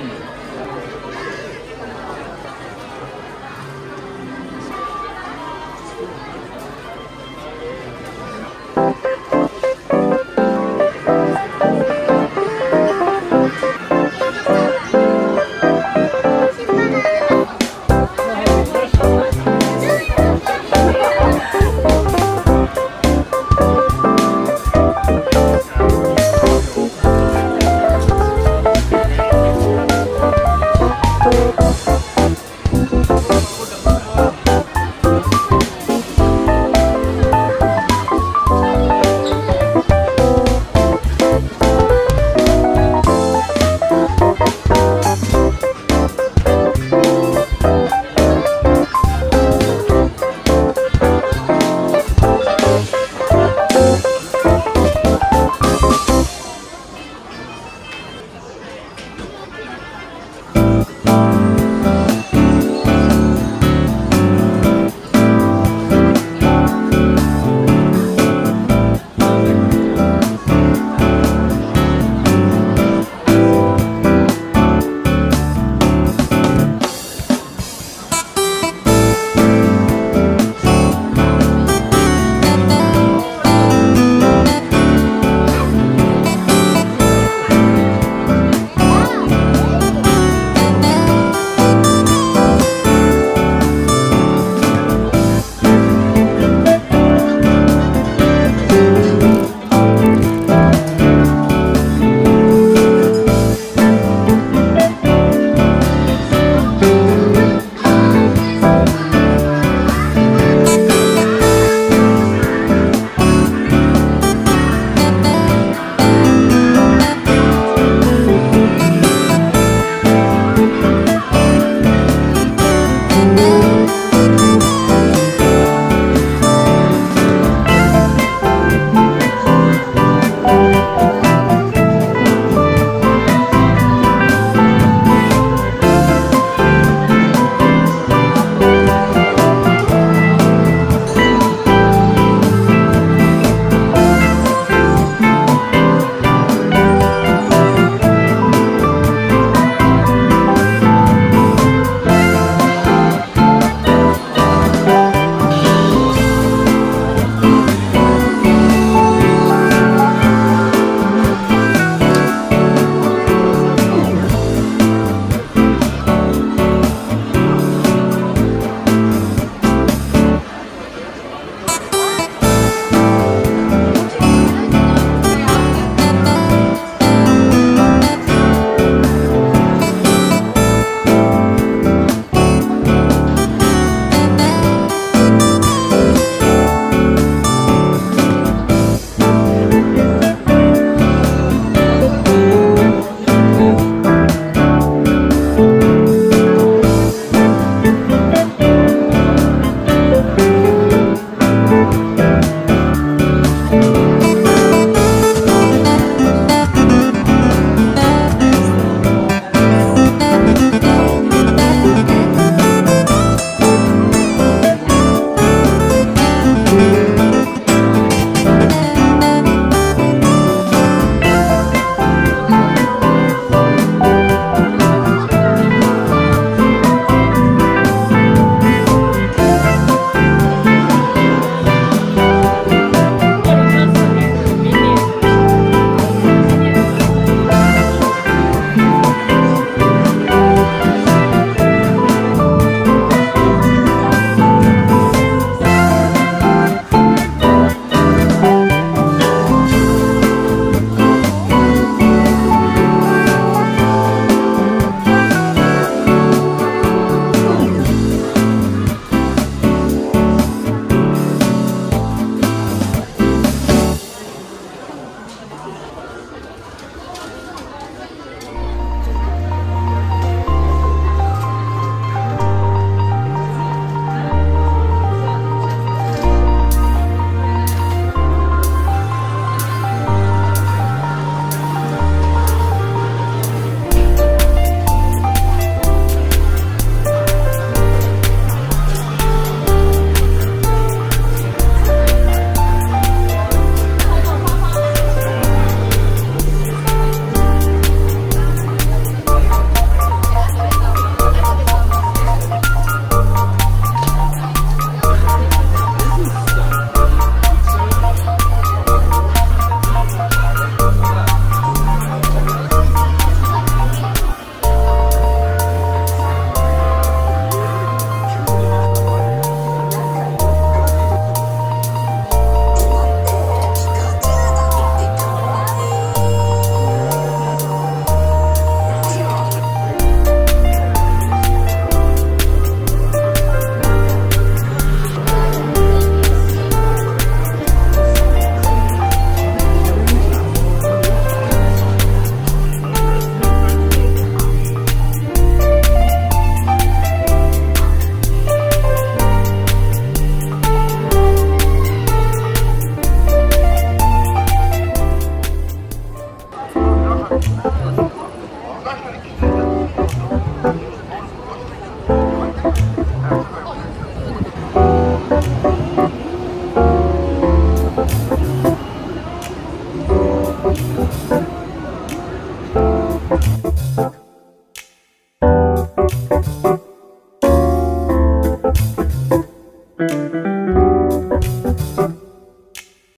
Amen.